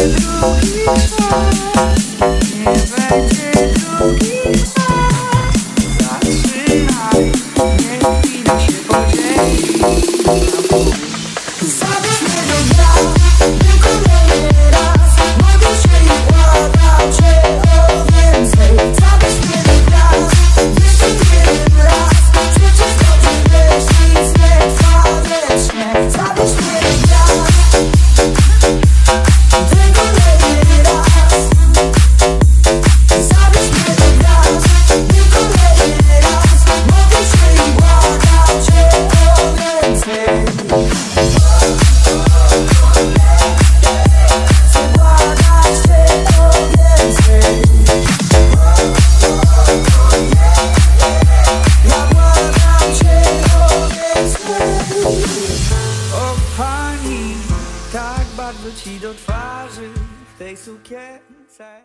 drugi raz bardzo ci do twarzy w tej sukience